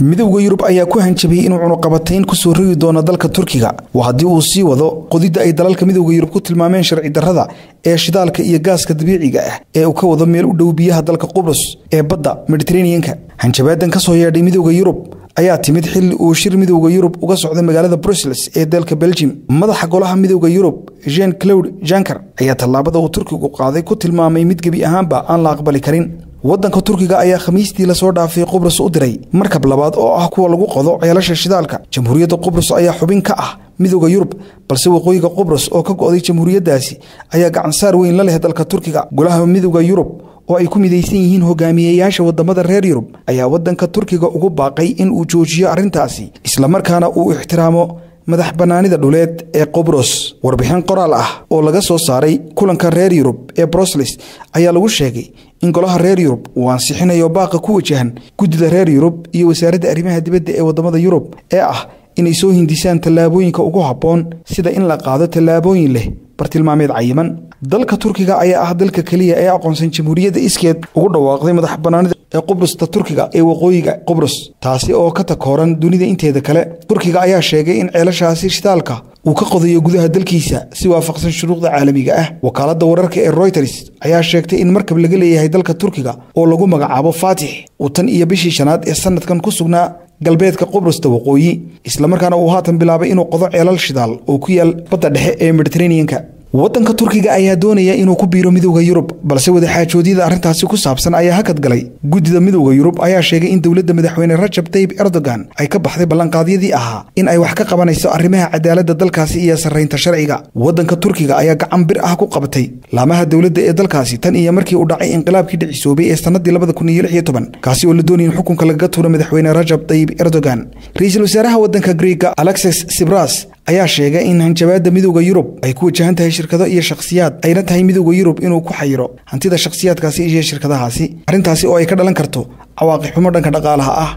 midowda yurub ayaa ku hanjabay inuu cunuqabatayn ku soo rogi doono dalka turkiga. Waa haddii uu sii wado qodidda ay dalalka midowda yurub ku tilmaameen sharci darrada ee shidaalka iyo gaaska dabiiciga ah ee uu ka wado meel u dhow biyaha dalka qubrus ee badda mediteraneanka hanjabaadan ka soo yeedhay midowda yurub ayaa timid xilli uu shir midowda yurub uga socday magaalada brussels ee dalka belgium. Madaxa golaha midowda yurub jean claude janker ayaa tallaabada uu turkigu qaaday ku tilmaamay mid gebi ahaanba aan la aqbali karin waddanka turkiga ayaa khamiistii la soo dhaafay qubrus u diray markab labaad oo ah kuwa lagu qodo ceelasha shidaalka. Jamhuuriyadda qubrus ayaa xubin ka ah midowda yurub balse waqooyiga qubrus oo ka go'day jamhuuriyaddaasi ayaa gacansaar weyn la leh dalka turkiga. Golaha midowda yurub oo ay ku midaysan yihiin hogaamiyeyaasha waddamada reer yurub ayaa waddanka turkiga ugu baaqay in uu joojiyo arrintaasi islamarkaana uu ixtiraamo madax bannaanida dhuleed ee qobros warbixin qoraal ah oo laga soo saaray kulanka reer yurub ee brosles ayaa lagu sheegay in golaha reer yurub uu ansixinayo baaqa ku wajahan guddida reer yurub iyo wasaaradda arrimaha dibadda ee waddamada yurub ee ah inay soo hindisaan tallaabooyinka ugu habboon sida in la qaado tallaabooyin leh bartilmaameed cayiman dalka turkiga ayaa ah dalka keliya ee aqoonsan jamhuuriyadda iskeed ugu dhawaaqday madax bannaanida ee qubrusta turkiga ee waqooyiga qubrus taasi oo ka takooran dunida inteeda kale turkiga ayaa sheegay in ceelashaasi shidaalka uu ka qodayo gudaha dalkiisa si waafaqsan shuruucda caalamiga ah. Wakaaladda wararka ee royters ayaa sheegtay in markab laga leeyahay dalka turkiga oo lagu magacaabo faatix uu tan iyo bishii shanaad ee sanadkan ku sugnaa galbeedka qubrusta waqooyi islamarkaana uu haatan bilaabay inuu qodo ceelal shidaal oo ku yaal badda dhexe ee mediteraneanka waddanka turkiga ayaa doonaya inuu ku biiro midowda yurub balse wadaxaajoodyada arrintaasi ku saabsan ayaa hakad galay. Guddida midowda yurub ayaa sheegay in dowladda madaxweyne rajab tayib erdogan ay ka baxday ballanqaadyadii ahaa in ay wax ka qabanayso arrimaha cadaaladda dalkaasi iyo sarraynta sharciga. Waddanka turkiga ayaa gacan bir ah ku qabatay laamaha dowladda ee dalkaasi tan iyo markii uu dhacay inqilaabkii dhicisoobay ee sannadii labada kun iyo lix iyo toban kaasi oo la doonaya in xukunka lagaga tuuro madaxweyne rajab tayib erdogan. Ra'iisul wasaaraha waddanka griega alexis sibras ayaa sheegay in hanjabaadda midowda yurub ay ku wajahan tahay shirkado iyo shakhsiyaad. Ayna tahay midowda yurub inuu ku xayiro hantida shakhsiyaadkaasi iyo shirkadahaasi. Arrintaasi oo ay ka dhalan karto cawaaqi xumo dhanka dhaqaalaha ah